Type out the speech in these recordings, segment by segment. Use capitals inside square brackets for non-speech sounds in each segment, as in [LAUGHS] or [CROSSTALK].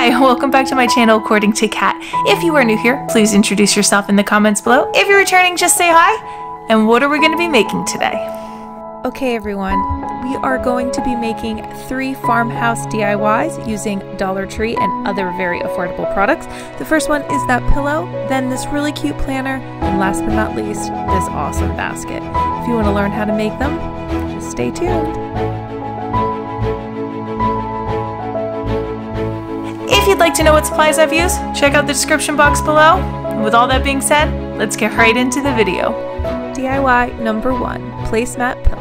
Hi, welcome back to my channel According to Kat. If you are new here, please introduce yourself in the comments below. If you're returning, just say hi. And what are we going to be making today? Okay everyone, we are going to be making three farmhouse DIYs using Dollar Tree and other very affordable products. The first one is that pillow, then this really cute planter, and last but not least, this awesome basket. If you want to learn how to make them, just stay tuned. If you'd like to know what supplies I've used, check out the description box below. And with all that being said, let's get right into the video. DIY number one, placemat pillow.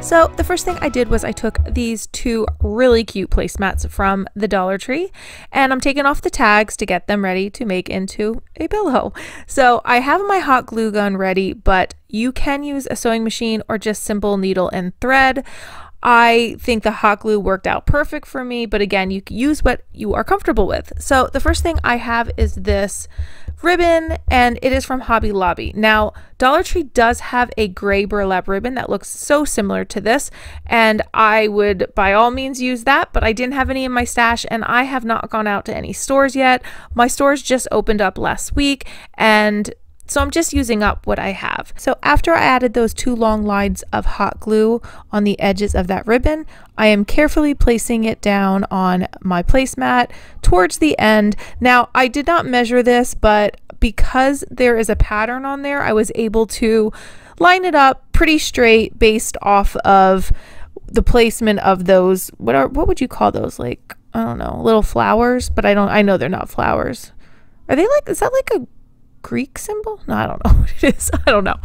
So the first thing I did was I took these two really cute placemats from the Dollar Tree and I'm taking off the tags to get them ready to make into a pillow. So I have my hot glue gun ready, but you can use a sewing machine or just simple needle and thread. I think the hot glue worked out perfect for me, but again, you can use what you are comfortable with. So the first thing I have is this ribbon and it is from Hobby Lobby. Now, Dollar Tree does have a gray burlap ribbon that looks so similar to this and I would by all means use that, but I didn't have any in my stash and I have not gone out to any stores yet. My stores just opened up last week and so I'm just using up what I have. So after I added those two long lines of hot glue on the edges of that ribbon, I am carefully placing it down on my placemat towards the end. Now I did not measure this, but because there is a pattern on there, I was able to line it up pretty straight based off of the placement of those what are what would you call those like I don't know little flowers but I don't I know they're not flowers are they like is that like a Greek symbol? No, I don't [LAUGHS] know what it is. I don't know.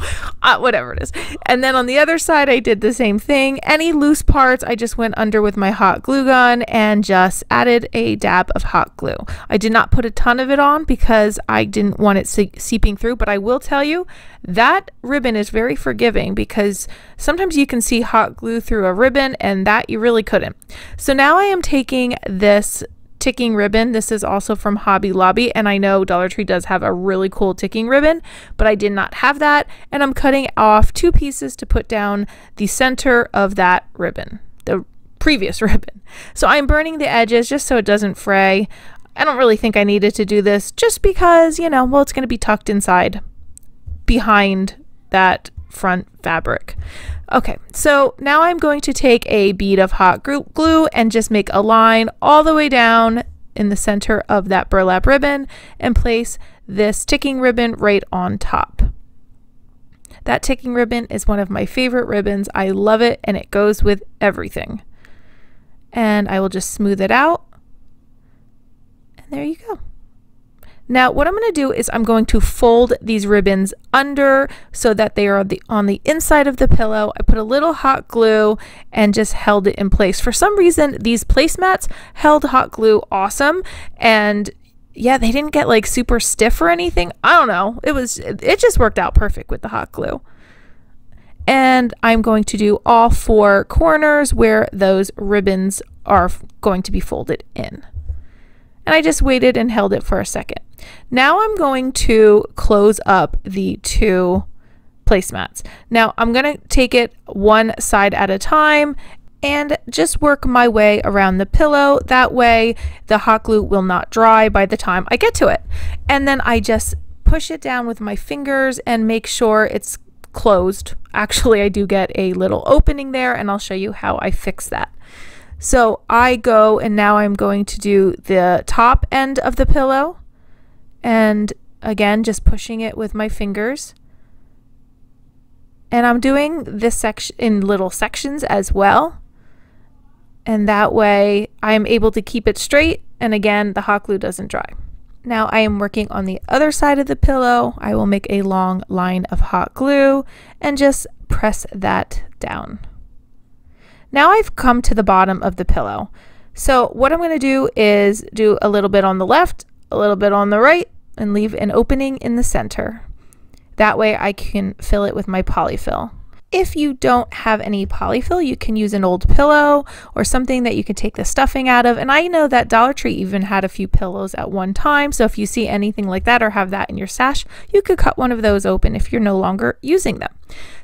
Uh, whatever it is. And then on the other side, I did the same thing. Any loose parts, I just went under with my hot glue gun and just added a dab of hot glue. I did not put a ton of it on because I didn't want it se seeping through, but I will tell you that ribbon is very forgiving because sometimes you can see hot glue through a ribbon and that you really couldn't. So now I am taking this ticking ribbon. This is also from Hobby Lobby, and I know Dollar Tree does have a really cool ticking ribbon, but I did not have that, and I'm cutting off two pieces to put down the center of that ribbon, the previous [LAUGHS] ribbon. So I'm burning the edges just so it doesn't fray. I don't really think I needed to do this just because, you know, well, it's going to be tucked inside behind that front fabric. Okay, so now I'm going to take a bead of hot glue and just make a line all the way down in the center of that burlap ribbon and place this ticking ribbon right on top. That ticking ribbon is one of my favorite ribbons. I love it and it goes with everything. And I will just smooth it out. And there you go. Now what I'm going to do is I'm going to fold these ribbons under so that they are the, on the inside of the pillow. I put a little hot glue and just held it in place. For some reason these placemats held hot glue awesome and yeah, they didn't get like super stiff or anything. I don't know. It was it just worked out perfect with the hot glue. And I'm going to do all four corners where those ribbons are going to be folded in and I just waited and held it for a second. Now I'm going to close up the two placemats. Now I'm going to take it one side at a time and just work my way around the pillow. That way the hot glue will not dry by the time I get to it. And then I just push it down with my fingers and make sure it's closed. Actually, I do get a little opening there and I'll show you how I fix that. So I go and now I'm going to do the top end of the pillow and again just pushing it with my fingers. And I'm doing this section in little sections as well. And that way I am able to keep it straight and again the hot glue doesn't dry. Now I am working on the other side of the pillow. I will make a long line of hot glue and just press that down. Now I've come to the bottom of the pillow. So what I'm going to do is do a little bit on the left, a little bit on the right, and leave an opening in the center. That way I can fill it with my Poly-Fil. if you don't have any Poly-Fil, you can use an old pillow or something that you can take the stuffing out of. And I know that Dollar Tree even had a few pillows at one time. So if you see anything like that or have that in your stash, you could cut one of those open if you're no longer using them.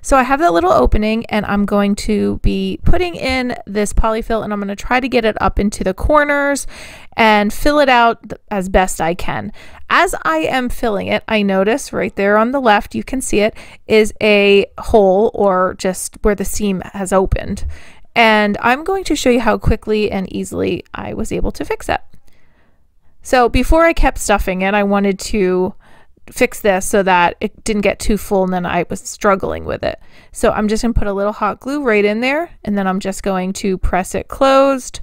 So I have that little opening and I'm going to be putting in this Poly-Fil and I'm going to try to get it up into the corners and fill it out as best I can. As I am filling it, I notice right there on the left, you can see it, is a hole or just where the seam has opened. And I'm going to show you how quickly and easily I was able to fix it. So before I kept stuffing it, I wanted to fix this so that it didn't get too full and then I was struggling with it. So I'm just going to put a little hot glue right in there and then I'm just going to press it closed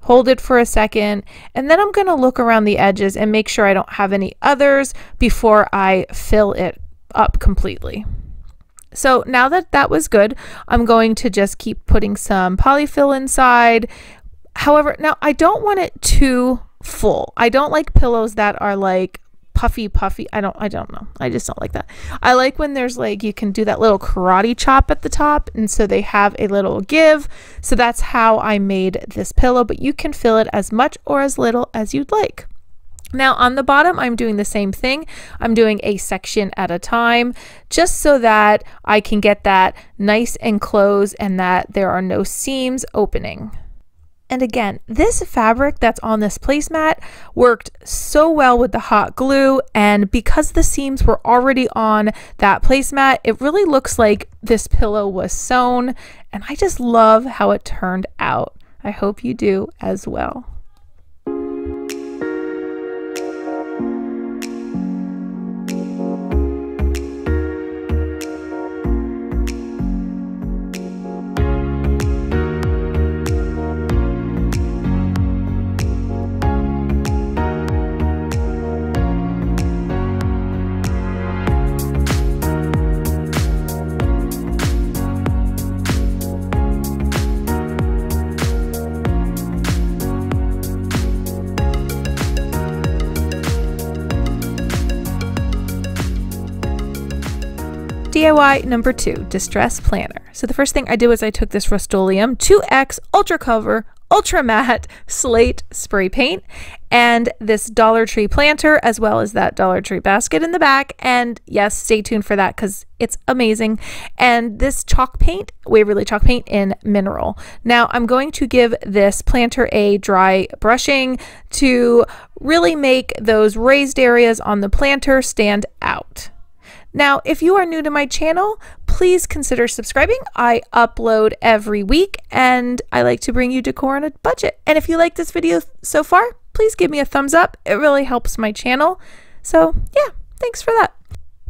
hold it for a second, and then I'm going to look around the edges and make sure I don't have any others before I fill it up completely. So now that that was good, I'm going to just keep putting some Poly-Fil inside. However, now I don't want it too full. I don't like pillows that are like puffy puffy i don't i don't know i just don't like that i like when there's like you can do that little karate chop at the top and so they have a little give so that's how i made this pillow but you can fill it as much or as little as you'd like now on the bottom, I'm doing the same thing. I'm doing a section at a time just so that I can get that nice and close and that there are no seams opening. And again, this fabric that's on this placemat worked so well with the hot glue. And because the seams were already on that placemat, it really looks like this pillow was sewn. And I just love how it turned out. I hope you do as well. DIY number two, Distress Planter. So the first thing I did was I took this Rust-Oleum 2X Ultra Cover Ultra Matte Slate Spray Paint and this Dollar Tree planter as well as that Dollar Tree basket in the back. And yes, stay tuned for that because it's amazing. And this chalk paint, Waverly chalk paint in mineral. Now I'm going to give this planter a dry brushing to really make those raised areas on the planter stand out. Now, if you are new to my channel, please consider subscribing. I upload every week and I like to bring you decor on a budget. And if you like this video so far, please give me a thumbs up. It really helps my channel. So yeah, thanks for that.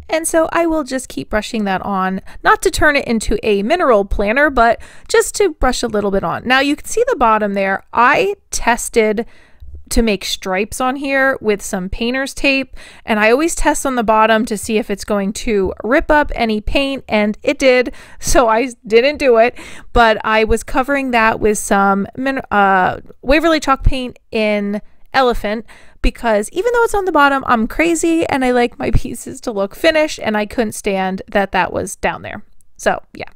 And so I will just keep brushing that on, not to turn it into a mineral planter, but just to brush a little bit on. Now you can see the bottom there. I tested to make stripes on here with some painter's tape. And I always test on the bottom to see if it's going to rip up any paint and it did. [LAUGHS] So I didn't do it but I was covering that with some uh, Waverly chalk paint in elephant because even though it's on the bottom I'm crazy and I like my [LAUGHS] pieces to look finished and I couldn't stand that that was down there so, yeah.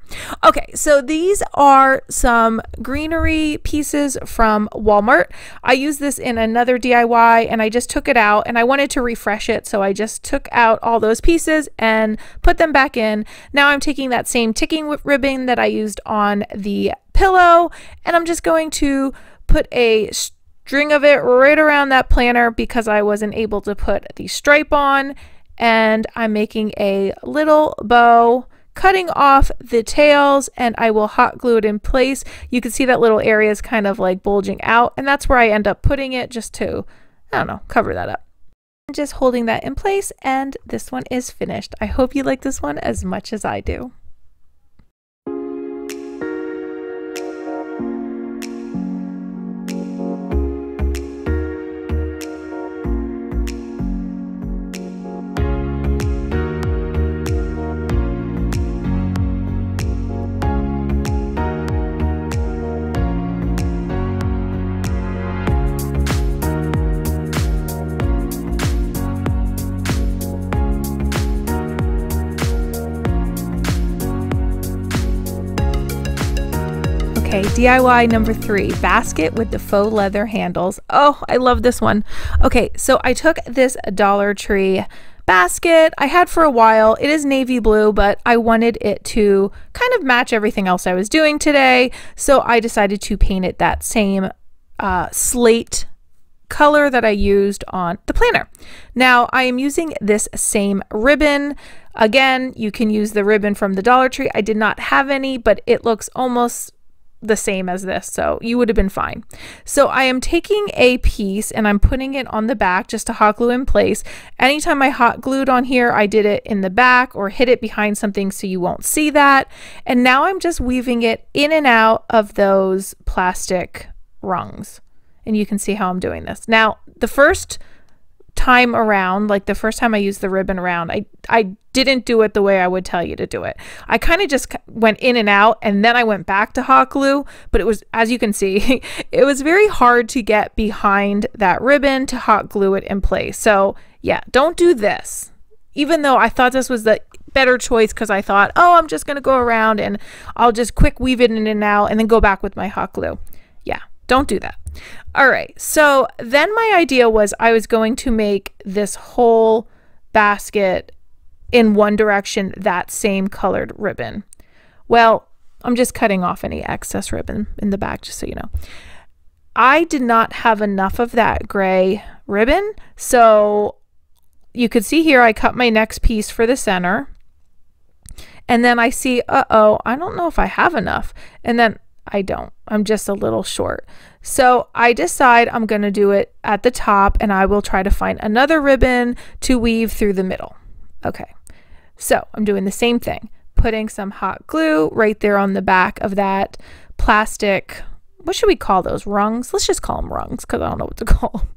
Okay, so these are some greenery pieces from Walmart. I used this in another DIY and I just took it out and I wanted to refresh it. So I just took out all those pieces and put them back in. Now I'm taking that same ticking ribbon that I used on the pillow and I'm just going to put a string of it right around that planter because I wasn't able to put the stripe on. And I'm making a little bow cutting off the tails and I will hot glue it in place. You can see that little area is kind of like bulging out and that's where I end up putting it just to, I don't know, cover that up. Just holding that in place and this one is finished. I hope you like this one as much as I do. DIY number three basket with the faux leather handles. Oh, I love this one. Okay, so I took this Dollar Tree basket I had for a while. It is navy blue, but I wanted it to kind of match everything else I was doing today. So I decided to paint it that same uh, slate color that I used on the planter. Now I am using this same ribbon. Again, you can use the ribbon from the Dollar Tree. I did not have any, but it looks almost the same as this, so you would have been fine. So I am taking a piece and I'm putting it on the back just to hot glue in place. Anytime I hot glued on here, I did it in the back or hid it behind something so you won't see that. And now I'm just weaving it in and out of those plastic rungs. And you can see how I'm doing this. Now, the first time around, like the first time I used the ribbon around, I, I didn't do it the way I would tell you to do it. I kind of just went in and out and then I went back to hot glue, but it was, as you can see, [LAUGHS] it was very hard to get behind that ribbon to hot glue it in place. So yeah, don't do this. Even though I thought this was the better choice because I thought, oh, I'm just going to go around and I'll just quick weave it in and out and then go back with my hot glue. Yeah, don't do that. All right, so then my idea was I was going to make this whole basket in one direction that same colored ribbon. Well, I'm just cutting off any excess ribbon in the back, just so you know. I did not have enough of that gray ribbon, so you could see here I cut my next piece for the center. And then I see, uh-oh, I don't know if I have enough. And then I don't. I'm just a little short. So I decide I'm going to do it at the top and I will try to find another ribbon to weave through the middle. Okay. So I'm doing the same thing, putting some hot glue right there on the back of that plastic, what should we call those? Rungs? Let's just call them rungs because I don't know what to [LAUGHS] call them.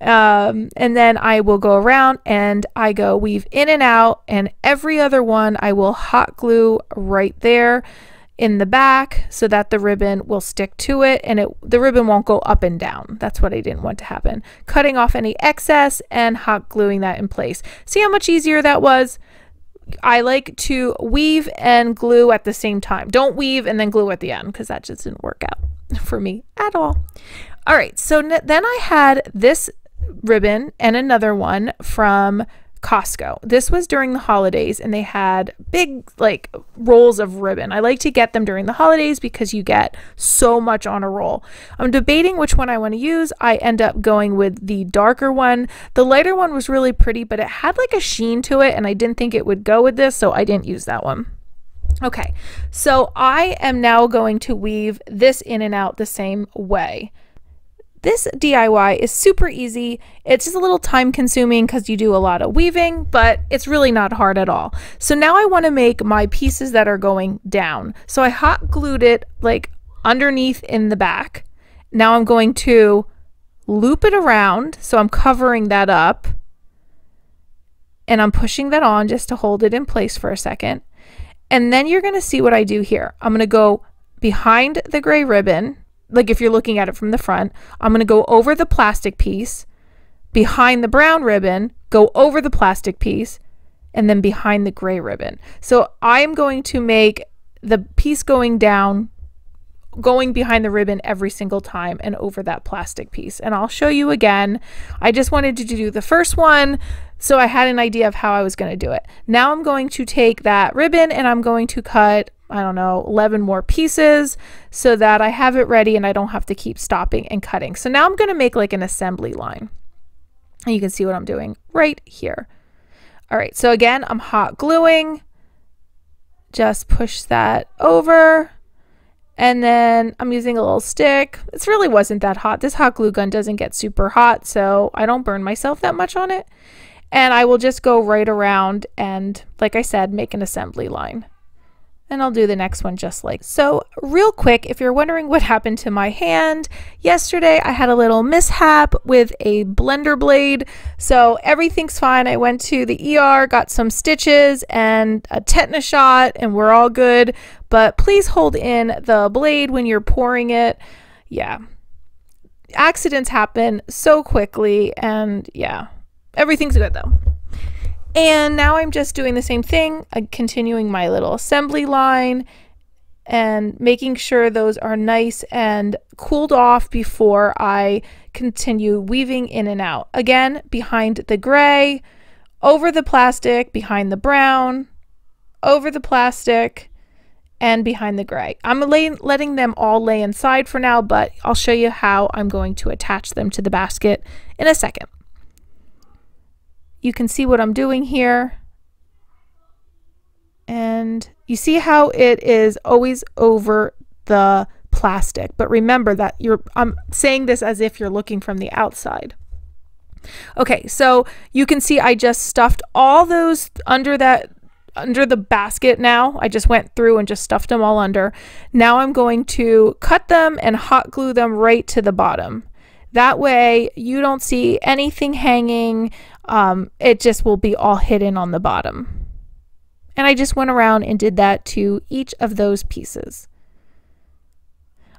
Um, and then I will go around and I go weave in and out and every other one I will hot glue right there in the back so that the ribbon will stick to it and it the ribbon won't go up and down. That's what I didn't want to happen. Cutting off any excess and hot gluing that in place. See how much easier that was? I like to weave and glue at the same time. Don't weave and then glue at the end because that just didn't work out [LAUGHS] for me at all. All right, so then I had this ribbon and another one from Costco. This was during the holidays and they had big like rolls of ribbon. I like to get them during the holidays because you get so much on a roll. I'm debating which one I want to use. I end up going with the darker one. The lighter one was really pretty, but it had like a sheen to it and I didn't think it would go with this, so I didn't use that one. Okay, so I am now going to weave this in and out the same way. This DIY is super easy. It's just a little time consuming because you do a lot of weaving, but it's really not hard at all. So now I want to make my pieces that are going down. So I hot glued it like underneath in the back. Now I'm going to loop it around. So I'm covering that up and I'm pushing that on just to hold it in place for a second. And then you're going to see what I do here. I'm going to go behind the gray ribbon like if you're looking at it from the front, I'm going to go over the plastic piece, behind the brown ribbon, go over the plastic piece, and then behind the gray ribbon. So I'm going to make the piece going down, going behind the ribbon every single time and over that plastic piece. And I'll show you again. I just wanted to do the first one so I had an idea of how I was going to do it. Now I'm going to take that ribbon and I'm going to cut I don't know, 11 more pieces so that I have it ready and I don't have to keep stopping and cutting. So now I'm going to make like an assembly line. And you can see what I'm doing right here. All right, so again, I'm hot gluing. Just push that over. And then I'm using a little stick. This really wasn't that hot. This hot glue gun doesn't get super hot, so I don't burn myself that much on it. And I will just go right around and, like I said, make an assembly line and I'll do the next one just like so real quick if you're wondering what happened to my hand yesterday I had a little mishap with a blender blade. So everything's fine. I went to the ER got some stitches and a tetanus shot and we're all good. But please hold in the blade when you're pouring it. Yeah. Accidents happen so quickly and yeah everything's good though and now I'm just doing the same thing, uh, continuing my little assembly line. and making sure those are nice and cooled off before I continue weaving in and out. Again, behind the gray, over the plastic, behind the brown, over the plastic, and behind the gray. I'm lay, letting them all lay inside for now, but I'll show you how I'm going to attach them to the basket in a second. You can see what I'm doing here. And you see how it is always over the plastic. But remember that you're I'm saying this as if you're looking from the outside. Okay, so you can see I just stuffed all those under that under the basket now. I just went through and just stuffed them all under. Now I'm going to cut them and hot glue them right to the bottom. That way you don't see anything hanging. Um, it just will be all hidden on the bottom. And I just went around and did that to each of those pieces.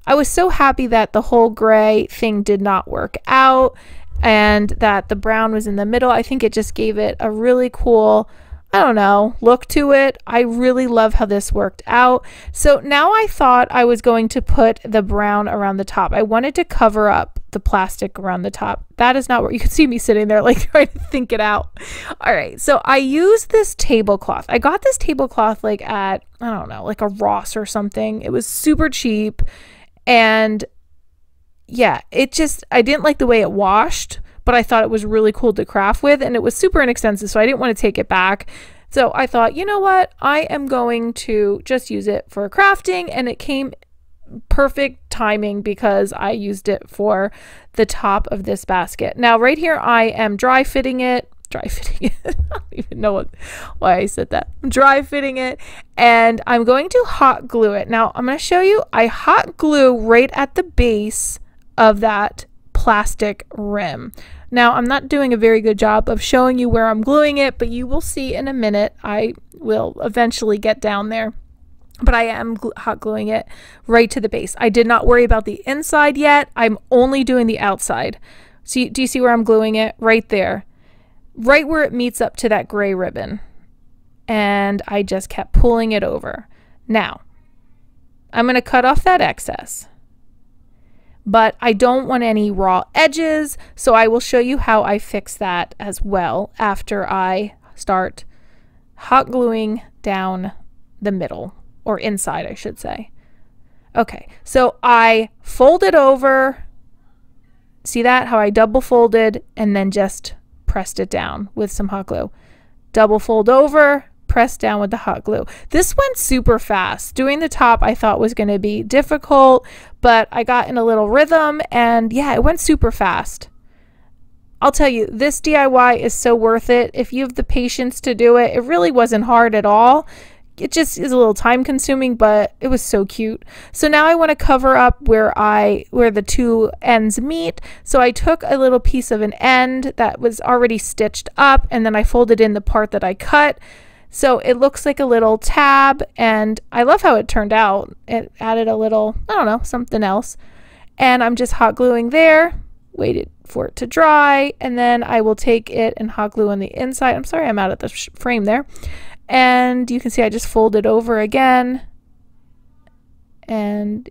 I was so happy that the whole gray thing did not work out and that the brown was in the middle. I think it just gave it a really cool I don't know, look to it. I really love how this worked out. So now I thought I was going to put the brown around the top. I wanted to cover up the plastic around the top. That is not what you can see me sitting there like [LAUGHS] trying to think it out. All right, so I used this tablecloth. I got this tablecloth like at, I don't know, like a Ross or something. It was super cheap and yeah, it just, I didn't like the way it washed but I thought it was really cool to craft with and it was super inexpensive, so I didn't want to take it back. So I thought, you know what? I am going to just use it for crafting and it came perfect timing because I used it for the top of this basket. Now right here I am dry fitting it dry [LAUGHS] fitting it. I don't even know what, why I said that. I'm dry fitting it and I'm going to hot glue it. Now I'm going to show you I hot glue right at the base of that plastic rim. Now, I'm not doing a very good job of showing you where I'm gluing it, but you will see in a minute. I will eventually get down there. But I am hot gluing it right to the base. I did not worry about the inside yet. I'm only doing the outside. See, do you see where I'm gluing it? Right there. Right where it meets up to that gray ribbon. And I just kept pulling it over. Now, I'm going to cut off that excess but I don't want any raw edges, so I will show you how I fix that as well after I start hot gluing down the middle, or inside I should say. Okay, so I fold it over, see that, how I double folded and then just pressed it down with some hot glue. Double fold over, press down with the hot glue. This went super fast. Doing the top I thought was going to be difficult, but I got in a little rhythm and yeah, it went super fast. I'll tell you, this DIY is so worth it. If you have the patience to do it, it really wasn't hard at all. It just is a little time consuming, but it was so cute. So now I want to cover up where I where the two ends meet. So I took a little piece of an end that was already stitched up and then I folded in the part that I cut so it looks like a little tab and I love how it turned out. It added a little, I don't know, something else. And I'm just hot gluing there, waited for it to dry, and then I will take it and hot glue on the inside. I'm sorry I'm out of the frame there. And you can see I just fold it over again. And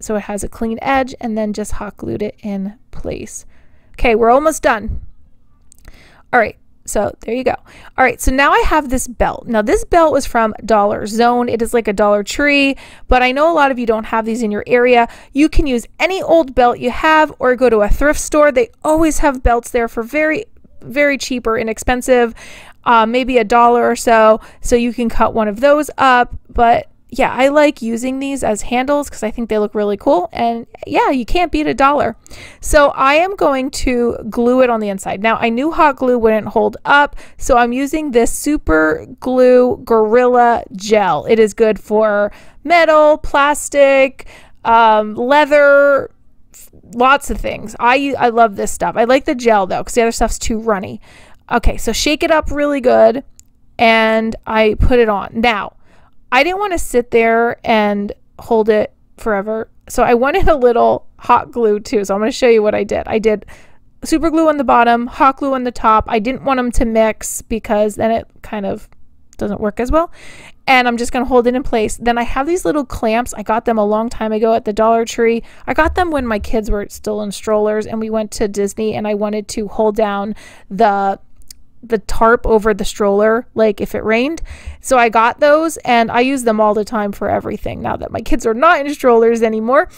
so it has a clean edge and then just hot glued it in place. Okay, we're almost done. All right, so there you go. All right, so now I have this belt. Now this belt was from Dollar Zone. It is like a Dollar Tree, but I know a lot of you don't have these in your area. You can use any old belt you have or go to a thrift store. They always have belts there for very, very cheap or inexpensive, uh, maybe a dollar or so. So you can cut one of those up, but yeah, I like using these as handles because I think they look really cool. And yeah, you can't beat a dollar. So I am going to glue it on the inside. Now, I knew hot glue wouldn't hold up, so I'm using this Super Glue Gorilla Gel. It is good for metal, plastic, um, leather, lots of things. I, I love this stuff. I like the gel though because the other stuff's too runny. Okay, so shake it up really good and I put it on. Now, I didn't want to sit there and hold it forever. So I wanted a little hot glue too. So I'm going to show you what I did. I did super glue on the bottom, hot glue on the top. I didn't want them to mix because then it kind of doesn't work as well. And I'm just going to hold it in place. Then I have these little clamps. I got them a long time ago at the Dollar Tree. I got them when my kids were still in strollers and we went to Disney and I wanted to hold down the the tarp over the stroller like if it rained. So I got those and I use them all the time for everything now that my kids are not in strollers anymore.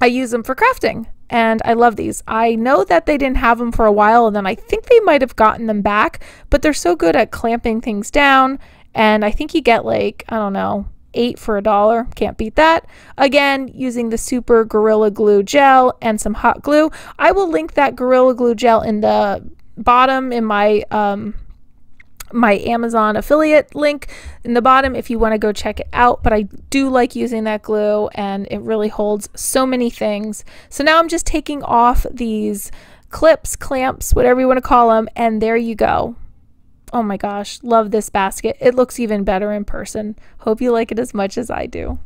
I use them for crafting and I love these. I know that they didn't have them for a while and then I think they might have gotten them back, but they're so good at clamping things down and I think you get like, I don't know, eight for a dollar. Can't beat that. Again, using the super Gorilla Glue gel and some hot glue. I will link that Gorilla Glue gel in the bottom in my um, my Amazon affiliate link in the bottom if you want to go check it out. But I do like using that glue and it really holds so many things. So now I'm just taking off these clips, clamps, whatever you want to call them, and there you go. Oh my gosh, love this basket. It looks even better in person. Hope you like it as much as I do.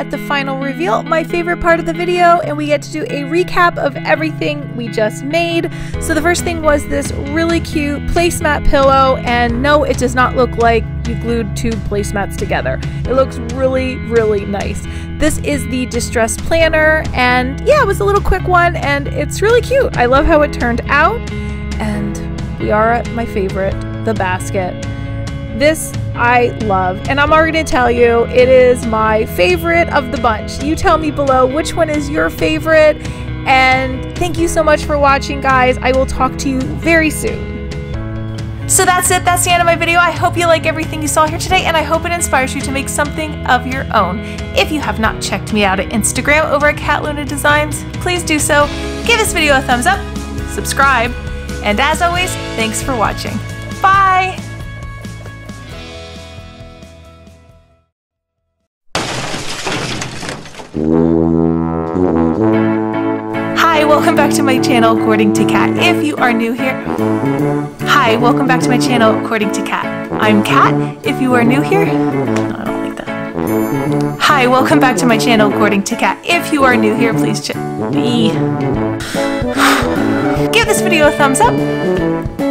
At the final reveal, my favorite part of the video, and we get to do a recap of everything we just made. So the first thing was this really cute placemat pillow, and no, it does not look like you glued two placemats together. It looks really, really nice. This is the Distress Planter, and yeah, it was a little quick one, and it's really cute. I love how it turned out, and we are at my favorite, the basket. This I love, and I'm already gonna tell you it is my favorite of the bunch. You tell me below which one is your favorite, and thank you so much for watching, guys. I will talk to you very soon. So that's it, that's the end of my video. I hope you like everything you saw here today, and I hope it inspires you to make something of your own. If you have not checked me out at Instagram over at Kat Luna Designs, please do so. Give this video a thumbs up, subscribe, and as always, thanks for watching. Bye! Channel According to Kat. If you are new here, hi, welcome back to my channel According to Kat. I'm Kat. If you are new here, I don't like that. Hi, welcome back to my channel According to Kat. If you are new here, please [SIGHS] give this video a thumbs up